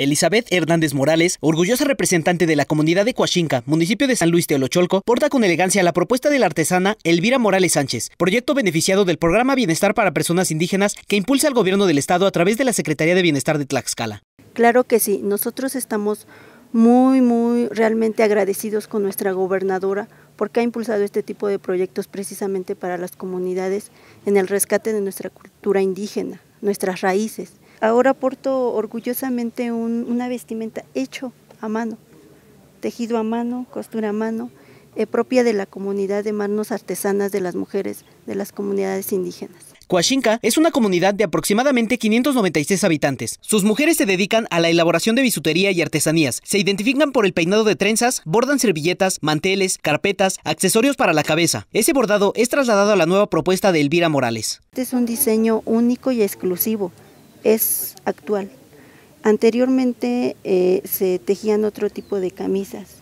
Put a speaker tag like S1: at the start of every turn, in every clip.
S1: Elizabeth Hernández Morales, orgullosa representante de la comunidad de Coachinca, municipio de San Luis Teolocholco, porta con elegancia la propuesta de la artesana Elvira Morales Sánchez, proyecto beneficiado del programa Bienestar para Personas Indígenas que impulsa el gobierno del Estado a través de la Secretaría de Bienestar de Tlaxcala.
S2: Claro que sí, nosotros estamos muy, muy realmente agradecidos con nuestra gobernadora porque ha impulsado este tipo de proyectos precisamente para las comunidades en el rescate de nuestra cultura indígena, nuestras raíces. Ahora porto orgullosamente una vestimenta hecho a mano, tejido a mano, costura a mano, eh, propia de la comunidad de manos artesanas de las mujeres de las comunidades indígenas.
S1: Coachinca es una comunidad de aproximadamente 596 habitantes. Sus mujeres se dedican a la elaboración de bisutería y artesanías. Se identifican por el peinado de trenzas, bordan servilletas, manteles, carpetas, accesorios para la cabeza. Ese bordado es trasladado a la nueva propuesta de Elvira Morales.
S2: Este es un diseño único y exclusivo. Es actual. Anteriormente eh, se tejían otro tipo de camisas,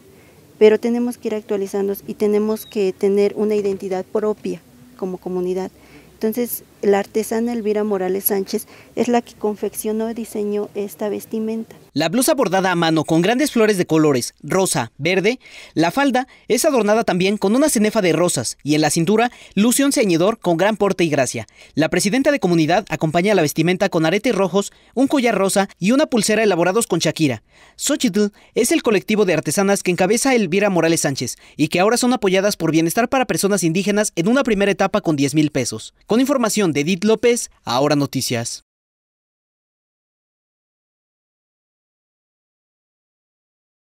S2: pero tenemos que ir actualizando y tenemos que tener una identidad propia como comunidad. Entonces, la artesana Elvira Morales Sánchez es la que confeccionó y diseñó esta vestimenta.
S1: La blusa bordada a mano con grandes flores de colores, rosa, verde, la falda es adornada también con una cenefa de rosas y en la cintura luce un ceñidor con gran porte y gracia. La presidenta de comunidad acompaña la vestimenta con aretes rojos, un collar rosa y una pulsera elaborados con Shakira. Xochitl es el colectivo de artesanas que encabeza Elvira Morales Sánchez y que ahora son apoyadas por Bienestar para Personas Indígenas en una primera etapa con 10 mil pesos. Con información de Edith López, ahora noticias.